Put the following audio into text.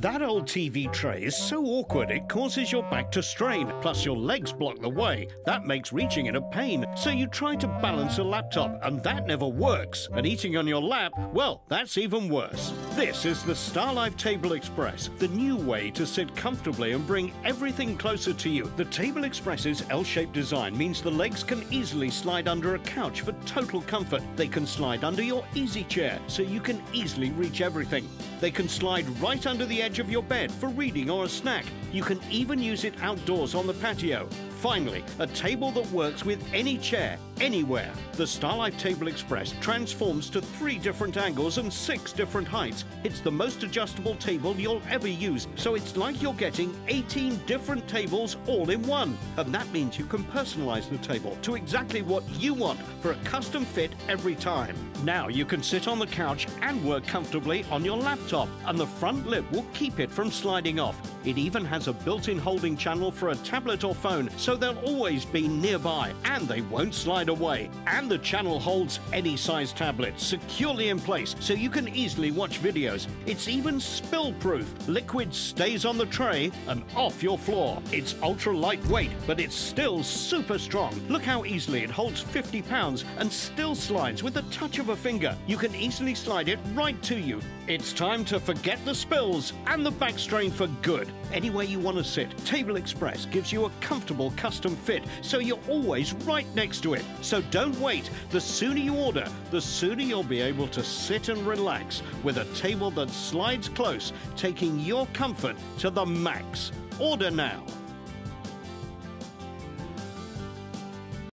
That old TV tray is so awkward it causes your back to strain, plus your legs block the way. That makes reaching it a pain. So you try to balance a laptop, and that never works. And eating on your lap, well, that's even worse. This is the Starlyf Table Express, the new way to sit comfortably and bring everything closer to you. The Table Express's L-shaped design means the legs can easily slide under a couch for total comfort. They can slide under your easy chair, so you can easily reach everything. They can slide right under the edge of your bed for reading or a snack. You can even use it outdoors on the patio. Finally, a table that works with any chair, anywhere. The Starlyf Table Express transforms to three different angles and six different heights. It's the most adjustable table you'll ever use, so it's like you're getting 18 different tables all in one. And that means you can personalize the table to exactly what you want for a custom fit every time. Now you can sit on the couch and work comfortably on your laptop, and the front lip will keep it from sliding off. It even has a built-in holding channel for a tablet or phone, so they'll always be nearby and they won't slide away. And the channel holds any size tablet securely in place so you can easily watch videos. It's even spill proof. Liquid stays on the tray and off your floor. It's ultra lightweight, but it's still super strong. Look how easily it holds 50 pounds and still slides with the touch of a finger. You can easily slide it right to you. It's time to forget the spills and the back strain for good. Anywhere you want to sit, Table Express gives you a comfortable custom fit so you're always right next to it. So don't wait. The sooner you order, the sooner you'll be able to sit and relax with a table that slides close, taking your comfort to the max. Order now.